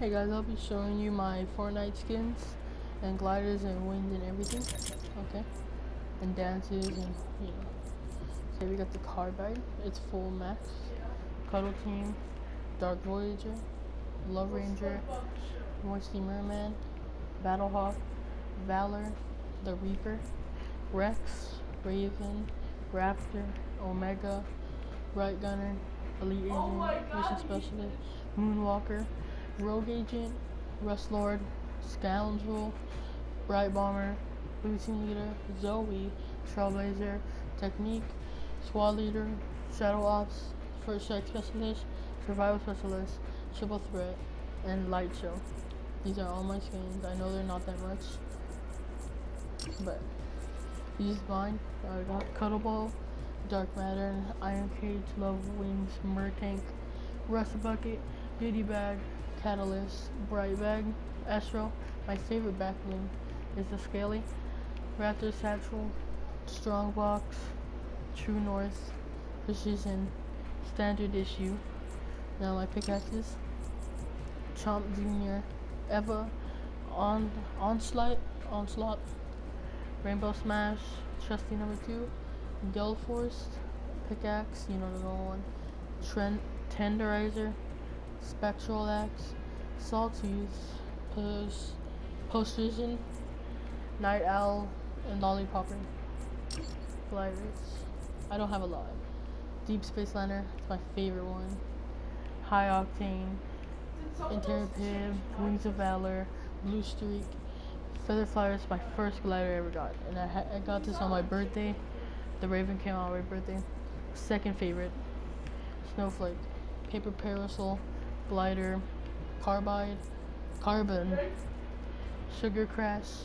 Hey guys, I'll be showing you my Fortnite skins and gliders and wings and everything. Okay. And dances and you know. So we got the carbide. It's full max. Cuddle Team, Dark Voyager, Love Ranger, Moisty Merman, Battlehawk, Valor, The Reaper, Rex, Raven, Raptor, Omega, Bright Gunner, Elite Agent, Mission Specialist, Moonwalker, Rogue Agent, Rust Lord, Scoundrel, Bright Bomber, Blue Team Leader, Zoe, Trailblazer, Technique, Squad Leader, Shadow Ops, First Strike Specialist, Survival Specialist, Triple Threat, and Light Show. These are all my skins. I know they're not that much, but these mine. I got Cuddleball, Dark Matter, Iron Cage, Love Wings, Mertank, Rust Bucket, Beauty Bag, Catalyst, Bright Bag, Astro. My favorite back bling is the Scaly, Raptor Satchel, Strong Box, True North, Precision, Standard Issue. Now my pickaxes, Chomp Jr., Eva, On Onslaught, Onslaught, Rainbow Smash, Trusty number two, Dull Force, Pickaxe, you know the one, Trend Tenderizer, Spectral Axe, Sawtooth, Post, Post Vision, Night Owl, and Lollipopper. Gliders. I don't have a lot. Deep Space Lander, it's my favorite one. High Octane, Interruptive, Wings of Valor, Blue Streak, Feather Flyer is my first glider I ever got. And I, I got this on my birthday. The Raven came out on my birthday. Second favorite, Snowflake, Paper Parasol, Glider, Carbide, Carbon, Sugar Crash,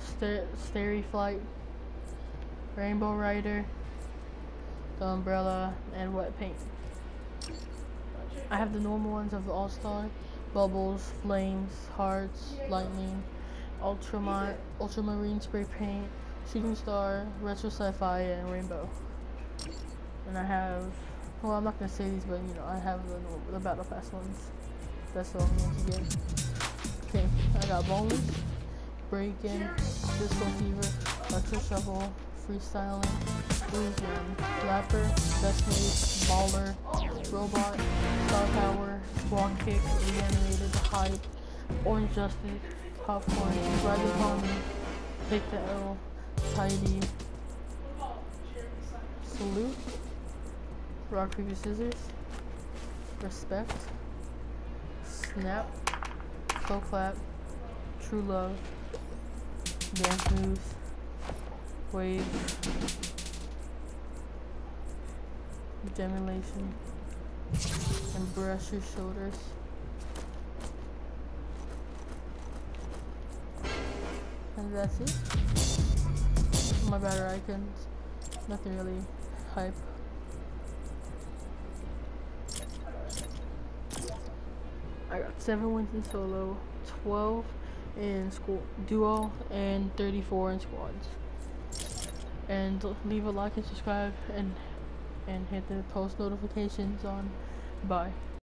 Ster Starry Flight, Rainbow Rider, the Umbrella, and Wet Paint. I have the normal ones of the All-Star, Bubbles, Flames, Hearts, Lightning, Ultramar Ultramarine Spray Paint, Shooting Star, Retro Sci-Fi, and Rainbow. And I have, well I'm not going to say these, but you know, I have the, the Battle Pass ones. That's the only ones you get. Okay, I got Bowling, Break-In, Disco Fever, Electro Shuffle, Freestyling, Illusion, Rapper, Best Mate, Baller, Robot, Star Power, Squat Kick, Reanimated, Hype, Orange Justice, Popcorn, the Pony, Take the L, Tidy, Salute, Rock, Paper, Scissors, Respect, Snap, Slow Clap, True Love, Dance Moves, Wave, Demolation, and Brush Your Shoulders. And that's it. My battle icons, nothing really hype. I got 7 wins in solo, 12 in school duo, and 34 in squads. And leave a like and subscribe and and hit the post notifications on. Bye.